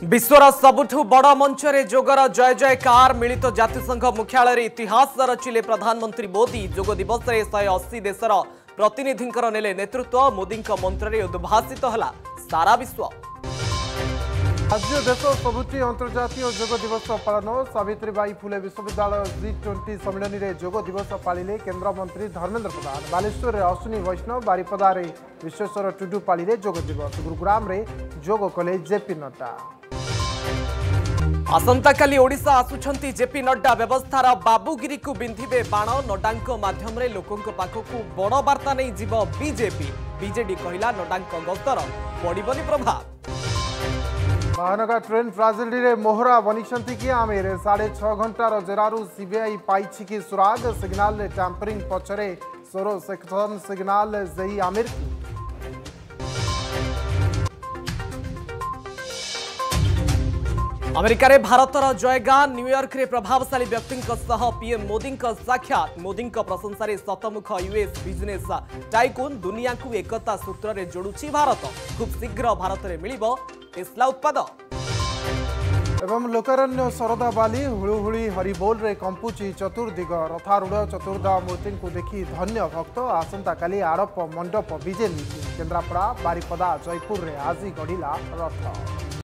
ବିଶ୍ୱର ସବୁଠୁ ବଡ଼ ମଞ୍ଚରେ ଯୋଗର ଜୟ ଜୟକାର ମିଳିତ ଜାତିସଂଘ ମୁଖ୍ୟାଳୟରେ ଇତିହାସ ରଚିଲେ ପ୍ରଧାନମନ୍ତ୍ରୀ ମୋଦି ଯୋଗ ଦିବସରେ ଶହେ ଅଶୀ ଦେଶର ପ୍ରତିନିଧିଙ୍କର ନେଲେ ନେତୃତ୍ୱ ମୋଦିଙ୍କ ମନ୍ତ୍ରରେ ଉଦ୍ଭାସିତ ହେଲା ସାରା ବିଶ୍ୱ ଆଜି ଦେଶ ସବୁଠି ଅନ୍ତର୍ଜାତୀୟ ଯୋଗ ଦିବସ ପାଳନ ସାବିତ୍ରୀବାଇ ଫୁଲେ ବିଶ୍ୱବିଦ୍ୟାଳୟ ଜି ଟ୍ୱେଣ୍ଟି ସମ୍ମିଳନୀରେ ଯୋଗ ଦିବସ ପାଳିଲେ କେନ୍ଦ୍ରମନ୍ତ୍ରୀ ଧର୍ମେନ୍ଦ୍ର ପ୍ରଧାନ ବାଲେଶ୍ୱରରେ ଅଶ୍ୱିନୀ ବୈଷ୍ଣବ ବାରିପଦାରେ ବିଶ୍ୱେଶ୍ୱର ଟୁଡୁ ପାଳିଲେ ଯୋଗ ଦିବସ ଗୁରୁଗ୍ରାମରେ ଯୋଗ କଲେ ଜେପି ନଡ୍ଡା ଆସନ୍ତାକାଲି ଓଡ଼ିଶା ଆସୁଛନ୍ତି ଜେପି ନଡ୍ଡା ବ୍ୟବସ୍ଥାର ବାବୁଗିରିକୁ ବିନ୍ଧିବେ ବାଣ ନଡ୍ଡାଙ୍କ ମାଧ୍ୟମରେ ଲୋକଙ୍କ ପାଖକୁ ବଡ଼ ବାର୍ତ୍ତା ନେଇ ଯିବ ବିଜେପି ବିଜେଡି କହିଲା ନଡ୍ଡାଙ୍କ ଗସ୍ତର ପଡ଼ିବନି ପ୍ରଭାବ ମହାନଗର ଟ୍ରେନ୍ ଟ୍ରାଜେଡିରେ ମୋହରା ବନିଛନ୍ତି କି ଆମେର ସାଢ଼େ ଛଅ ଘଣ୍ଟାର ଜେରାରୁ ସିବିଆଇ ପାଇଛି କି ସୁରାଗ ସିଗ୍ନାଲରେ ଟ୍ୟାମ୍ପରିଂ ପଛରେ ସୋର ସେକ୍ସନ୍ ସିଗ୍ନାଲ ଜେଇ ଆମେରକୁ अमेरिक भारत र जयग न्युयोर्के प्रभावशा व्यक्तिको सह मोदी मोदीको साक्षात् मोदीको प्रशंसार शतमुख युएस विजनेस टाइकुन दुनियाँको एकता सूत्र सूत्रले जोडु भारत खूब शीघ्र भारत भारतले मिल्य पेस्ला उत्पाद एवं लोारण्य शरदाली हुलहु हरिबोल कंपुची चतुर्दिग रथारूढ चतुर्द मूर्ति देखि धन्य भक्त आसि आरोप मण्डप विजे केन्द्रापडा बारिपदा जयपुरले आज रथ